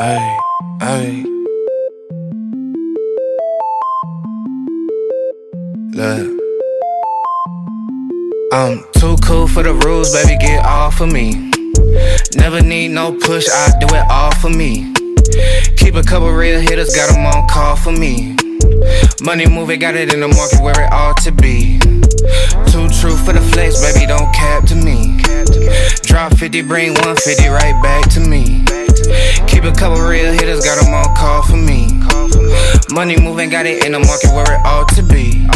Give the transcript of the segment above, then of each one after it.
Ay, ay. Look. I'm too cool for the rules, baby, get off of me. Never need no push, I do it all for me. Keep a couple real hitters, got them on call for me. Money moving, got it in the market where it ought to be. Too true for the flex, baby, don't cap to me. Drop 50, bring 150 right back to me. Keep a couple real hitters, got them on call for me. Money moving, got it in the market where it ought to be.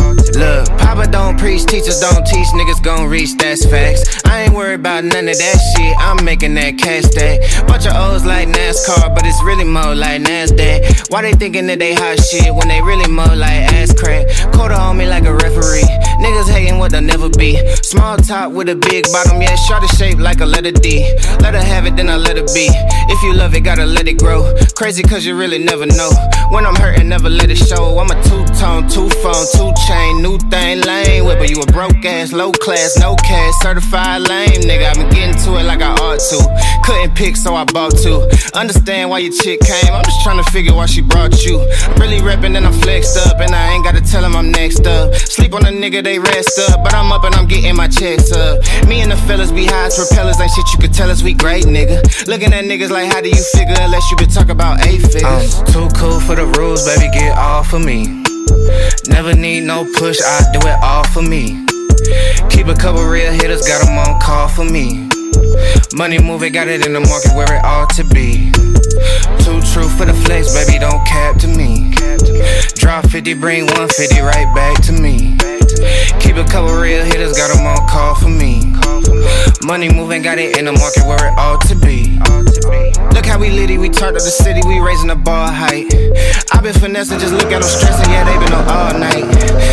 Teachers don't teach, niggas gon' reach, that's facts. I ain't worried about none of that shit, I'm making that cash day. Bunch of O's like NASCAR, but it's really more like NASDAQ. Why they thinking that they hot shit when they really more like ass crack? Quarter on me like a referee, niggas hating what they'll never be. Small top with a big bottom, yeah, short shape like a letter D. Let her have it, then I let her be. If you love it, gotta let it grow. Crazy cause you really never know. When I'm hurting, never let it show. I'm a two tone, two phone, two chain, new thing, lame whip. But you a broke ass, low class, no cash, certified lame nigga. I've been getting to it like I ought to. Couldn't pick, so I bought two. Understand why your chick came, I'm just trying to figure why she brought you. Really reppin' and I'm flexed up, and I ain't gotta tell him I'm next up. Sleep on a nigga, they rest up, but I'm up and I'm getting my checks up. Me and the fellas be high as propellers, ain't shit you could tell us we great, nigga. Looking at niggas like, how do you figure unless you been talk about eight figures? I'm too cool for the rules, baby, get off of me. Never need no push, I do it all for me. Keep a couple real hitters, got them on call for me. Money moving, got it in the market where it ought to be. Too true for the flex, baby, don't cap to me. Drop 50, bring 150 right back to me. Keep a couple real hitters, got them on call for me. Money moving, got it in the market where it ought to be. Look how we litty, we turned up the city, we raising the bar height. I been finessing, just look at them stressing, yeah, they been on all night.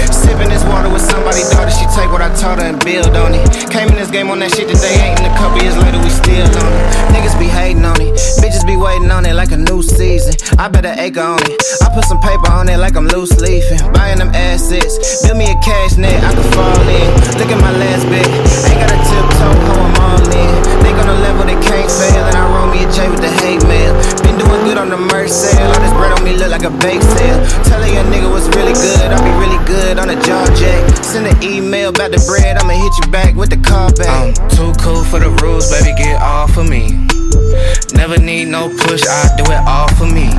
Sipping this water with somebody's daughter, she take what I taught her and build on it. Came in this game on that shit that they ain't, and a couple years later, we still on it. Niggas be hating on it, bitches be waiting on it like a new season. I bet an acre on it. I put some paper on it like I'm loose leafing. Buying them assets, build me a cash net, I can fall in. Look at my last bit, ain't got a tiptoe, how I'm all in. They on the level, they can't fail, and I roll me a J with the hate mail. Doing good on the merch sale, all this bread on me look like a bake sale. Telling a nigga what's really good, I'll be really good on a jaw jack. Send an email about the bread, I'ma hit you back with the call back. I'm too cool for the rules, baby, get off of me. Never need no push, I do it all for me.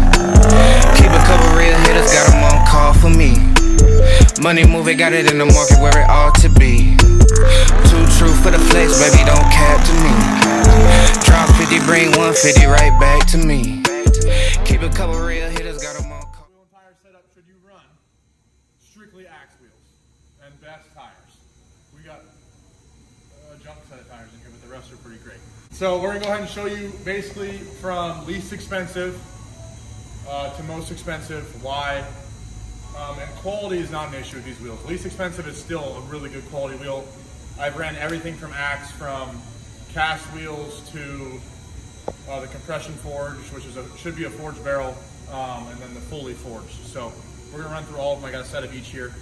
Keep a couple real hitters, got them on call for me. Money moving, got it in the market where it ought to be. Too true for the flex, baby, don't cap to me. Drop 50, bring 150 right back to me. Keep a couple real hitters, got them on. Wheel and tire setup should you run strictly axe wheels and best tires. We got a junk set of tires in here, but the rest are pretty great. So we're gonna go ahead and show you basically from least expensive uh, to most expensive why. Um, and quality is not an issue with these wheels. Least expensive is still a really good quality wheel. I've ran everything from axe, from cast wheels to the compression forge, which is a, should be a forged barrel, um, and then the fully forged. So we're gonna run through all of them. I got a set of each here,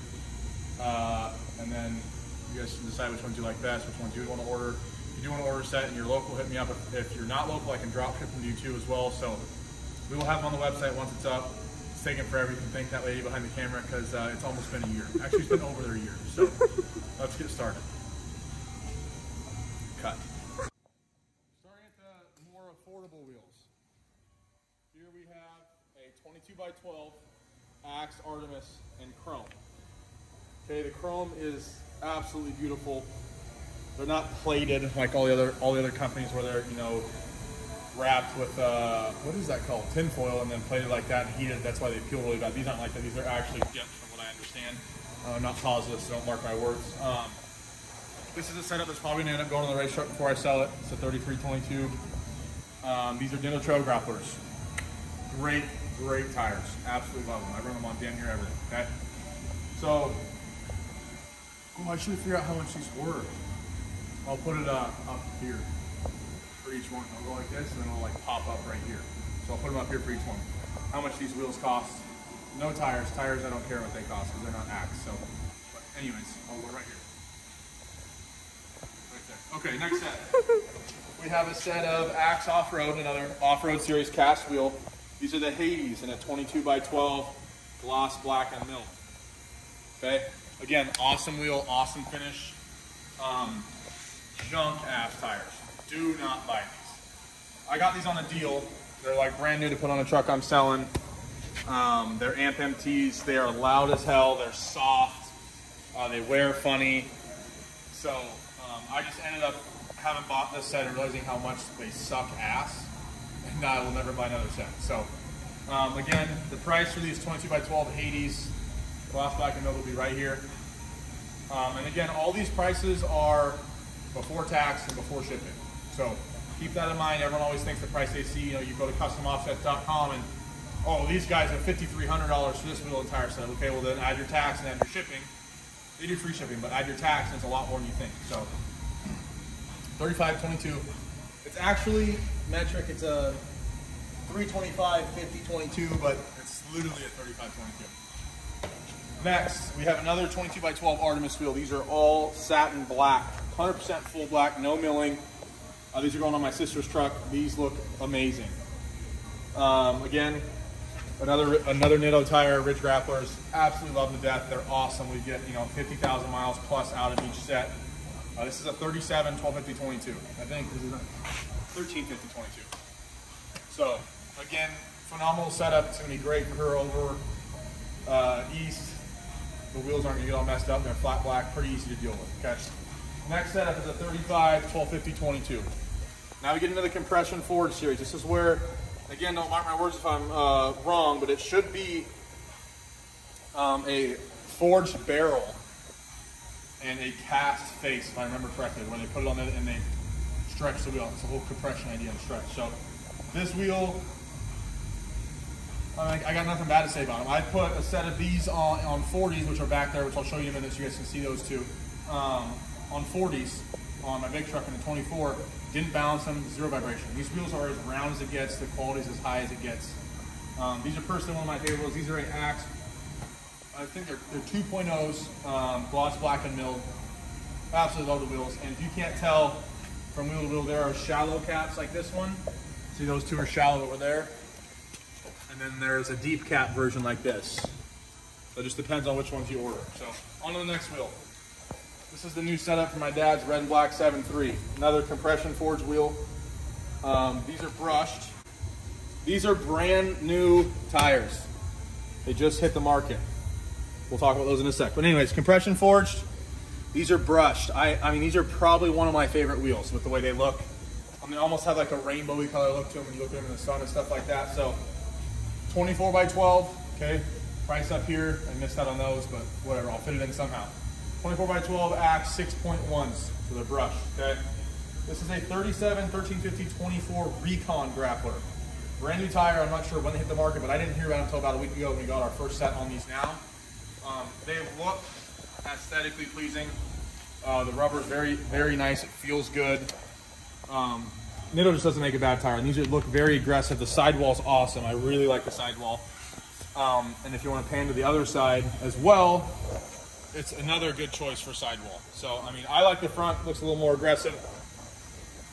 uh, and then you guys can decide which ones you like best, which ones you want to order. If you do want to order a set and you're local, hit me up. If, if you're not local, I can drop ship them to you too as well. So we will have them on the website once it's up. It's taking forever. You can thank that lady behind the camera because uh, it's almost been a year. Actually, it's been over a year. So let's get started. Cut. Affordable wheels. Here we have a 22 by 12 Axe Artemis in chrome. Okay, the chrome is absolutely beautiful. They're not plated like all the other all the other companies where they're you know wrapped with uh, what is that called tinfoil and then plated like that and heated. That's why they peel really bad. These aren't like that. These are actually dipped from what I understand. Uh, I'm not positive, so don't mark my words. Um, this is a setup that's probably going to end up going on the race truck before I sell it. It's a 3322. Um, these are Nitto Trail grapplers. Great, great tires. Absolutely love them. I run them on damn near everything. Okay. So, oh, I should figure out how much these were. I'll put it uh, up here for each one. I'll go like this, and then it'll like pop up right here. So I'll put them up here for each one. How much these wheels cost? No tires. Tires, I don't care what they cost because they're not axe. So, but anyways, I'll go right here. Right there. Okay, next set. we have a set of Axe Off-Road, another off-road series cast wheel. These are the Hades in a 22 by 12 gloss black and milk. Okay, again, awesome wheel, awesome finish. Um, junk ass tires. Do not buy these. I got these on a deal. They're like brand new to put on a truck I'm selling. Um, they're amp MTs. They are loud as hell. They're soft. Uh, they wear funny. So um, I just ended up having bought this set and realizing how much they suck ass. And I will never buy another set. So um, again, the price for these 22 by 12 Hades gloss black and milk will be right here. Um, and again, all these prices are before tax and before shipping. So keep that in mind. Everyone always thinks the price they see, you know, you go to customoffsets.com and, oh, these guys are $5,300 for this wheel entire set. Okay, well then add your tax and add your shipping. They do free shipping, but add your tax and it's a lot more than you think. So 35, 22. It's actually metric, it's a 325, 50, 22, but it's literally a 35, 22. Next, we have another 22 by 12 Artemis wheel. These are all satin black, 100% full black, no milling. Uh, these are going on my sister's truck. These look amazing. Um, again, another another Nitto tire, Ridge Grapplers. Absolutely love them to death. They're awesome. We get you know 50,000 miles plus out of each set. Uh, this is a 37 1250 22. I think this is a 1350 22. So again, phenomenal setup. It's gonna be great for her over uh, east. The wheels aren't gonna get all messed up. They're flat black, pretty easy to deal with. Okay. Next setup is a 35 1250 22. Now we get into the compression forged series. This is where, again, don't mark my words if I'm uh, wrong, but it should be um, a forged barrel and a cast face, if I remember correctly, where they put it on there and they stretch the wheel. It's a whole compression idea and stretch. So this wheel, I, mean, I got nothing bad to say about them. I put a set of these on, on 40s, which are back there, which I'll show you in a minute so you guys can see those two. Um, on 40s on my big truck in the 24, didn't balance them, zero vibration. These wheels are as round as it gets, the quality is as high as it gets. Um, these are personally one of my favorites. These are a Axe, I think they're, they're 2.0s, um, gloss black and milled. Absolutely love the wheels. And if you can't tell from wheel to wheel, there are shallow caps like this one. See those two are shallow over there. And then there's a deep cap version like this. So it just depends on which ones you order. So on to the next wheel. This is the new setup for my dad's red and black 7.3. Another compression forged wheel. Um, these are brushed. These are brand new tires. They just hit the market. We'll talk about those in a sec. But anyways, compression forged. These are brushed. I, I mean, these are probably one of my favorite wheels with the way they look. I mean, they almost have like a rainbowy color look to them when you look at them in the sun and stuff like that. So 24 by 12, okay? Price up here. I missed out on those, but whatever. I'll fit it in somehow. 24 by 12 Axe 6.1s for the brush, okay? This is a 37, 1350, 24 Recon grappler. Brand new tire, I'm not sure when they hit the market, but I didn't hear about it until about a week ago when we got our first set on these now. Um, they look aesthetically pleasing. Uh, the rubber is very, very nice. It feels good. Um, Nitto just doesn't make a bad tire. And these look very aggressive. The sidewall's awesome. I really like the sidewall. Um, and if you want to pan to the other side as well, it's another good choice for sidewall. So, I mean, I like the front, looks a little more aggressive.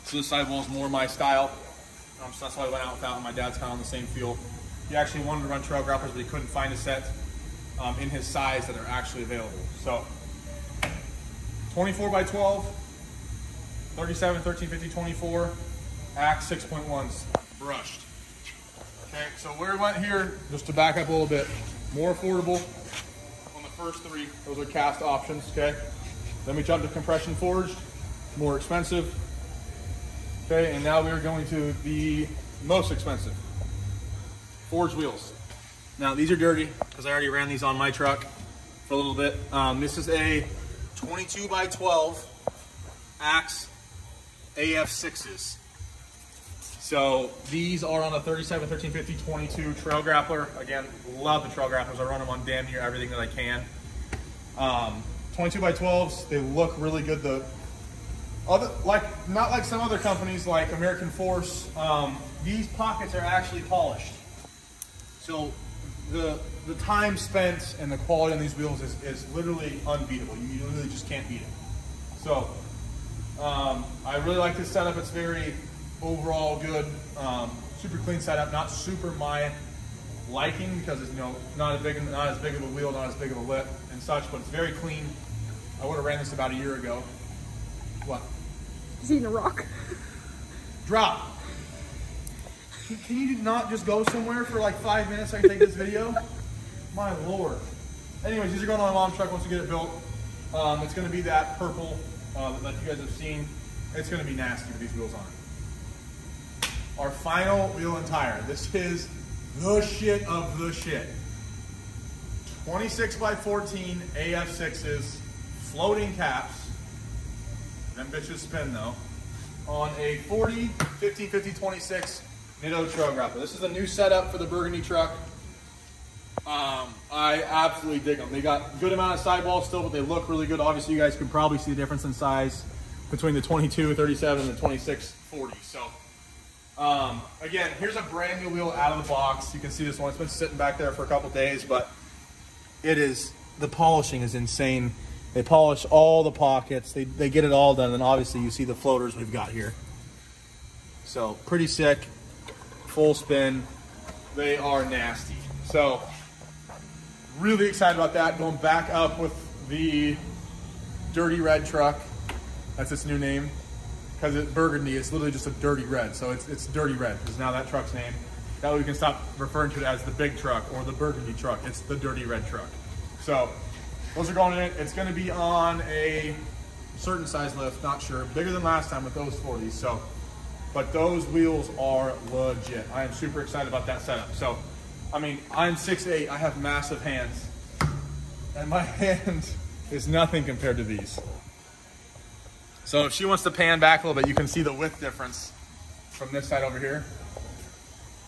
So the sidewall is more my style. Um, so that's why I went out with that. My dad's kind of on the same field. He actually wanted to run trail grapplers, but he couldn't find a set um, in his size that are actually available. So 24 by 12, 37, 13, 50, 24, Axe 6.1s, brushed. Okay, so where we went here, just to back up a little bit, more affordable, on the first three. Those are cast options, okay? Then we jump to compression forged, more expensive. Okay, and now we're going to the most expensive, forged wheels. Now these are dirty because I already ran these on my truck for a little bit. Um, this is a 22 by 12 Axe AF6s. So these are on a 37, 13, 50, 22 trail grappler. Again, love the trail grapplers. I run them on damn near everything that I can. Um, 22 by 12s, they look really good. The other, like, not like some other companies like American Force, um, these pockets are actually polished. So the the time spent and the quality on these wheels is, is literally unbeatable. You literally just can't beat it. So um, I really like this setup. It's very overall good. Um, super clean setup, not super my liking because it's you know not as big not as big of a wheel, not as big of a lip and such, but it's very clean. I would have ran this about a year ago. What? He's eating a rock. Drop. Can, you not just go somewhere for like five minutes so I can take this video? My lord. Anyways, these are going on my mom's truck once we get it built. Um, it's going to be that purple uh, that you guys have seen. It's going to be nasty with these wheels on it. Our final wheel and tire. This is the shit of the shit. 26 by 14 AF6s, floating caps. Them bitches spin though. On a 40, 50, 50, 26 Nitto Trail Grappler. This is a new setup for the Burgundy truck. Um, I absolutely dig them. They got good amount of sidewall still, but they look really good. Obviously, you guys can probably see the difference in size between the 22, 37, and the 26, 40. So, um, again, here's a brand new wheel out of the box. You can see this one. It's been sitting back there for a couple days, but it is, the polishing is insane. They polish all the pockets. They, they get it all done. And obviously you see the floaters we've got here. So pretty sick, full spin. They are nasty. So really excited about that. Going back up with the dirty red truck. That's its new name. Because it's burgundy, it's literally just a dirty red. So it's, it's dirty red is now that truck's name. That way we can stop referring to it as the big truck or the burgundy truck. It's the dirty red truck. So those are going in it. It's going to be on a certain size lift, not sure. Bigger than last time with those 40s. So, but those wheels are legit. I am super excited about that setup. So, I mean, I'm 6'8", I have massive hands. And my hand is nothing compared to these. So if she wants to pan back a little bit, you can see the width difference from this side over here.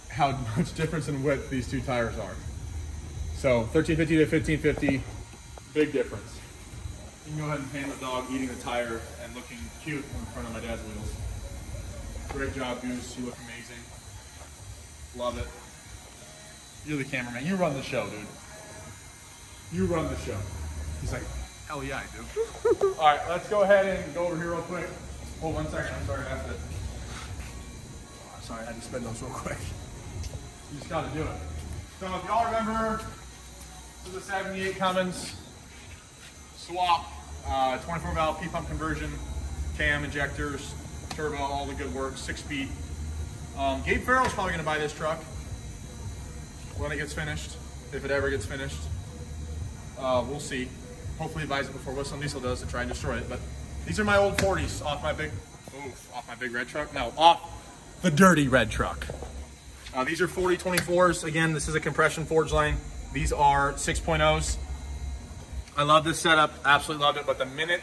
How much difference in width these two tires are. So 1350 to 1550, big difference. You can go ahead and pan the dog eating the tire and looking cute in front of my dad's wheels. Great job, Goose. You look amazing. Love it. You're the cameraman. You run the show, dude. You run the show. He's like, hell yeah, I do. All right, let's go ahead and go over here real quick. Hold one second. I'm sorry, I have to. Oh, sorry, I had to spin those real quick. You just got to do it. So if y'all remember, this is a 78 Cummins swap, uh, 24 valve P pump conversion, cam injectors, turbo, all the good work, six speed. Um, Gabe Farrell's probably going to buy this truck when it gets finished, if it ever gets finished. Uh, we'll see. Hopefully he buys it before WhistlinDiesel does to try and destroy it. But these are my old 40s off my big, oof, off my big red truck. No, off the dirty red truck. Uh, these are 4024s. Again, this is a compression forge line. These are 6.0s. I love this setup, absolutely loved it. But the minute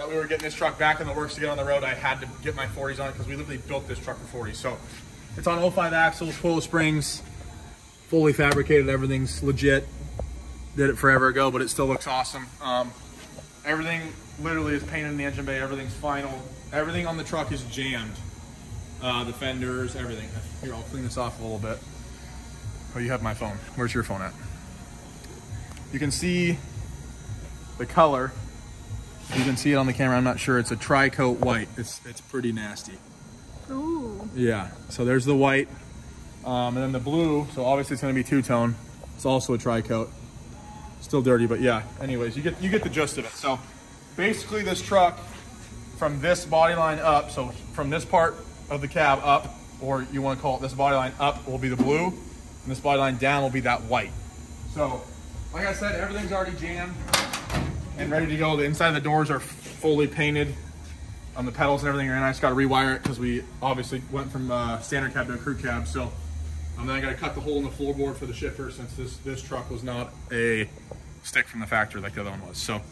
that we were getting this truck back in the works to get on the road, I had to get my 40s on it because we literally built this truck for 40s. So it's on 05 axles, coil springs, fully fabricated, everything's legit. Did it forever ago, but it still looks awesome. Um, everything literally is painted in the engine bay, everything's final. Everything on the truck is jammed. Uh, the fenders, everything. Here, I'll clean this off a little bit. Oh, you have my phone. Where's your phone at? You can see the color. You can see it on the camera. I'm not sure. It's a tri-coat white. It's it's pretty nasty. Ooh. Yeah. So there's the white, um, and then the blue. So obviously it's going to be two tone. It's also a tri-coat. Still dirty, but yeah. Anyways, you get you get the gist of it. So basically, this truck from this body line up. So from this part of the cab up, or you want to call it this body line up, will be the blue, and this body line down will be that white. So, like I said, everything's already jammed and ready to go. The inside of the doors are fully painted. On the pedals and everything in. I just got to rewire it because we obviously went from uh, standard cab to a crew cab. So um, then I got to cut the hole in the floorboard for the shifter since this this truck was not a stick from the factory like the other one was. So,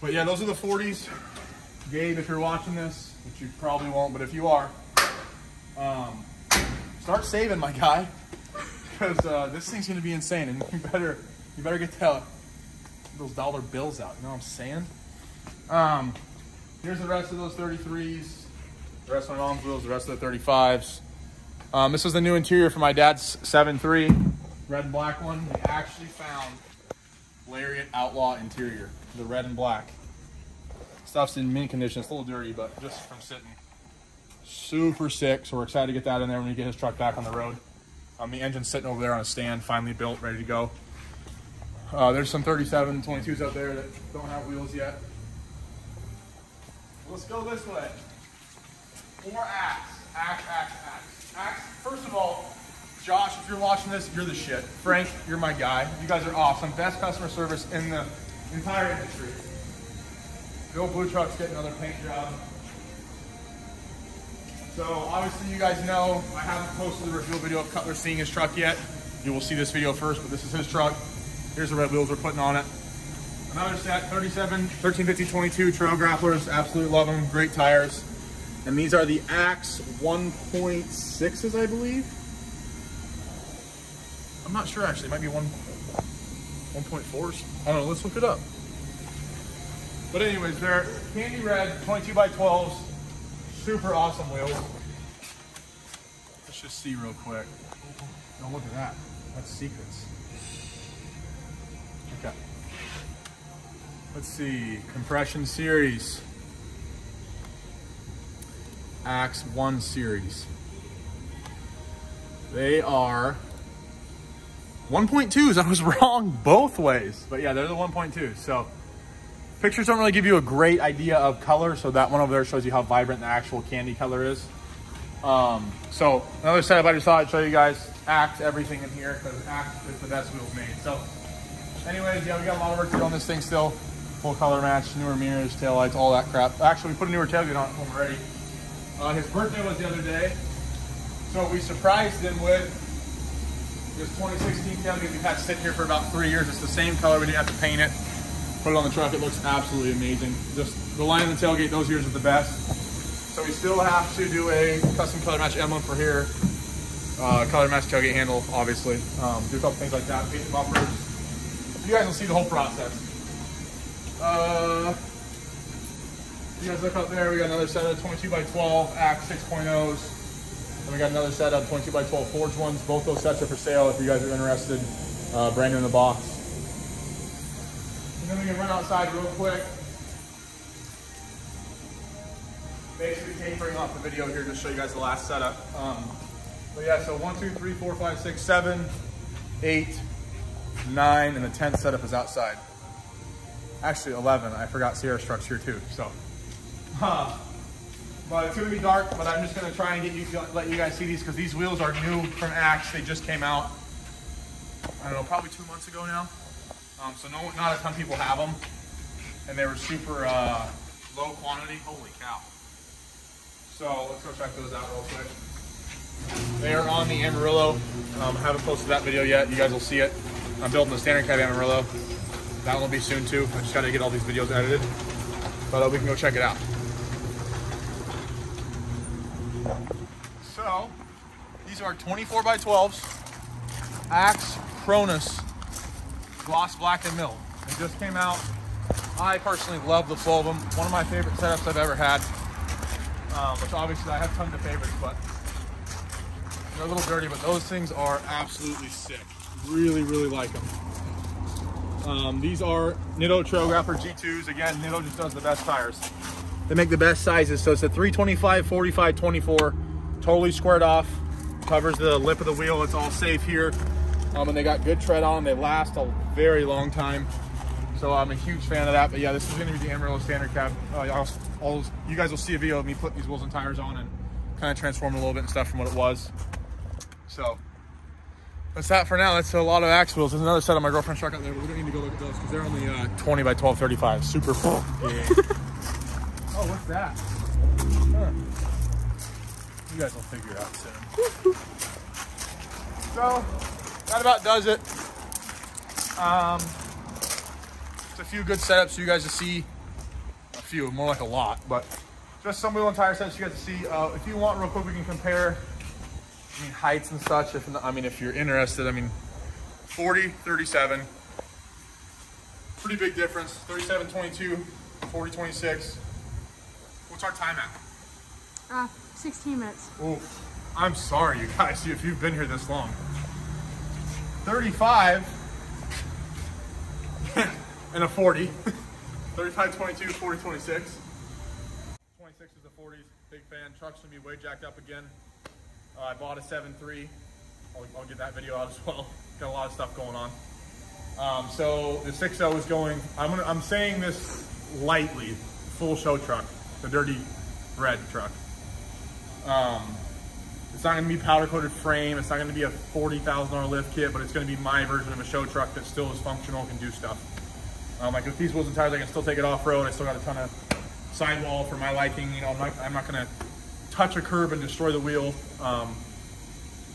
but yeah, those are the 40s. Gabe, if you're watching this, which you probably won't, but if you are, um, start saving, my guy, because uh, this thing's gonna be insane, and you better you better get the, those dollar bills out. You know what I'm saying? Um, here's the rest of those 33s, the rest of my mom's wheels, the rest of the 35s. Um, this was the new interior for my dad's 7.3, red and black one. We actually found Lariat Outlaw interior, the red and black. Stuff's in mint condition. It's a little dirty, but just from sitting, super sick. So we're excited to get that in there when we get his truck back on the road. Um, the engine's sitting over there on a stand, finally built, ready to go. Uh, there's some 37 22s out there that don't have wheels yet. Let's go this way. More axe, axe, axe, axe, axe. First of all, Josh, if you're watching this, you're the shit. Frank, you're my guy. You guys are awesome. Best customer service in the entire industry. Bill Blue Truck's getting another paint job. So obviously you guys know I haven't posted the reveal video of Cutler seeing his truck yet. You will see this video first, but this is his truck. Here's the red wheels we're putting on it. Another set, 37, 1350, 22 trail grapplers. Absolutely love them. Great tires. And these are the Axe 1.6s, I believe. I'm not sure actually. It might be one 1.4s. I don't know. Let's look it up. But anyways, they're candy red 22 by 12s. Super awesome wheels. Let's just see real quick. Oh, look at that. That's secrets. Okay. Let's see. Compression series. Axe 1 series. They are 1.2s. I was wrong both ways. But yeah, they're the 1.2s. So pictures don't really give you a great idea of color. So that one over there shows you how vibrant the actual candy color is. Um, so another setup I just thought I'd show you guys. Axe everything in here because Axe is the best wheels made. So anyways, yeah, we got a lot of work to do on this thing still. Full color match, newer mirrors, tail lights, all that crap. Actually, we put a newer tailgate on it already. Uh, his birthday was the other day. So we surprised him with this 2016 tailgate we've had sitting here for about three years. It's the same color. We didn't have to paint it. Put it on the truck. It looks absolutely amazing. Just the line of the tailgate those years are the best. So we still have to do a custom color match emblem for here. Uh, color match tailgate handle, obviously. Um, do a couple things like that. Paint the bumpers. You guys will see the whole process. Uh, you guys look up there. We got another set of 22 by 12 Axe 6.0s. And we got another set of 22 by 12 Forge ones. Both those sets are for sale if you guys are interested. Uh, brand new in the box. And then we can run outside real quick. Basically tapering off the video here to show you guys the last setup. Um, but yeah, so one, two, three, four, five, six, seven, eight, nine, and the 10th setup is outside. Actually 11, I forgot Sierra Strucks here too, so. Uh, but it's gonna be dark, but I'm just gonna try and get you, let you guys see these because these wheels are new from Axe. They just came out, I don't know, probably two months ago now. Um, so no, not a ton of people have them. And they were super uh, low quantity, holy cow. So let's go check those out real quick. They are on the Amarillo. Um, haven't posted that video yet. You guys will see it. I'm building the standard cab Amarillo. That will be soon too. I just got to get all these videos edited. But uh, we can go check it out. So, these are 24 by 12s. Axe Cronus Gloss Black and Mill. They just came out. I personally love the flow of them. One of my favorite setups I've ever had. Um, which obviously I have tons of favorites, but they're a little dirty, but those things are absolutely sick. Really, really like them. Um, these are Nitto Trail Grappler G2s. Again, Nitto just does the best tires. They make the best sizes. So it's a 325, 45, 24, totally squared off. Covers the lip of the wheel. It's all safe here. Um, and they got good tread on. They last a very long time. So I'm a huge fan of that. But yeah, this is going to be the Amarillo standard cab. Uh, I'll, I'll, you guys will see a video of me putting these wheels and tires on and kind of transform a little bit and stuff from what it was. So that's that for now. That's a lot of axe wheels. There's another set of my girlfriend's truck out there. But We're gonna need to go look at those because they're only uh, 20 by 12, 35. Super full. Yeah. oh, what's that? Huh. You guys will figure it out soon. so that about does it. Um, just a few good setups for you guys to see. A few, more like a lot, but just some wheel and tire sets you guys to see. Uh, if you want, real quick, we can compare I mean, heights and such. If I mean, if you're interested, I mean, 40, 37, pretty big difference. 37, 22, 40, 26. What's our time at? Uh, 16 minutes. Oh, I'm sorry, you guys, if you've been here this long. 35 and a 40. 35, 22, 40, 26. 26 is the 40s. Big fan. Truck's gonna be way jacked up again. Uh, I bought a 7.3. I'll, I'll get that video out as well. Got a lot of stuff going on. Um, so the 6.0 is going, I'm, gonna, I'm saying this lightly, full show truck, the dirty red truck. Um, it's not gonna be powder coated frame. It's not gonna be a $40,000 lift kit, but it's gonna be my version of a show truck that still is functional, can do stuff. Um, like with these wheels and tires, I can still take it off road. I still got a ton of sidewall for my liking. You know, I'm not, I'm not gonna touch a curb and destroy the wheel. Um,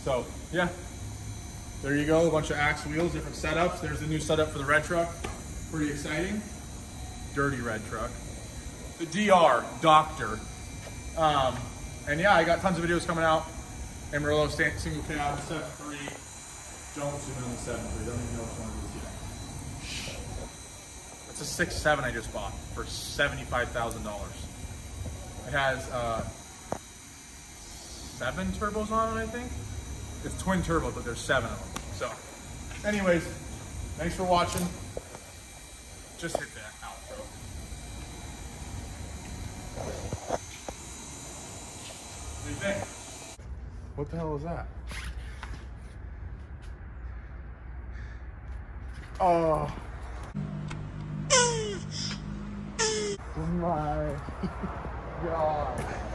so yeah, there you go. A bunch of axe wheels, different setups. There's the new setup for the red truck. Pretty exciting. Dirty red truck. The DR Doctor. Um, and yeah, I got tons of videos coming out. Amarillo single cab, 7.3. Don't zoom in on the 7.3. Don't even know which one it is yet. It's a six seven I just bought for seventy-five thousand dollars. It has uh, seven turbos on it, I think. It's twin turbo, but there's seven of them. So, anyways, thanks for watching. Just hit that outro. What the hell is that? Oh. oh my god.